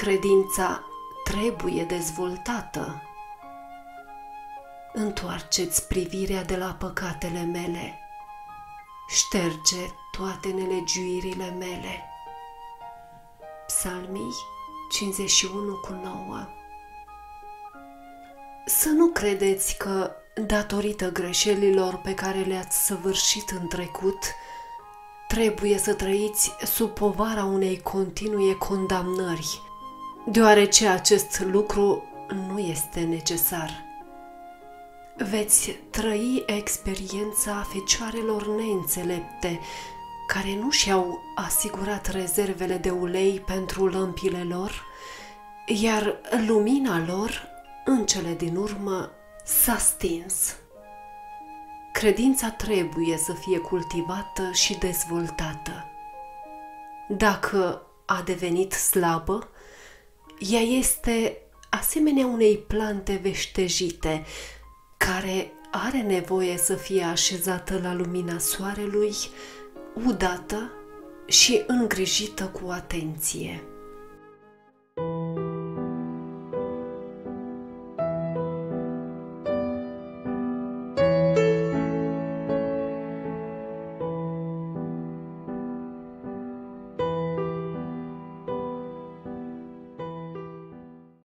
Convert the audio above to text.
Credința trebuie dezvoltată. Întoarceți privirea de la păcatele mele. Șterge toate nelegiuirile mele. Psalmii 51 cu 9 Să nu credeți că, datorită greșelilor pe care le-ați săvârșit în trecut, trebuie să trăiți sub povara unei continue condamnări, deoarece acest lucru nu este necesar. Veți trăi experiența fecioarelor neînțelepte, care nu și-au asigurat rezervele de ulei pentru lămpile lor, iar lumina lor, în cele din urmă, s-a stins. Credința trebuie să fie cultivată și dezvoltată. Dacă a devenit slabă, ea este asemenea unei plante veștejite, care are nevoie să fie așezată la lumina soarelui, udată și îngrijită cu atenție.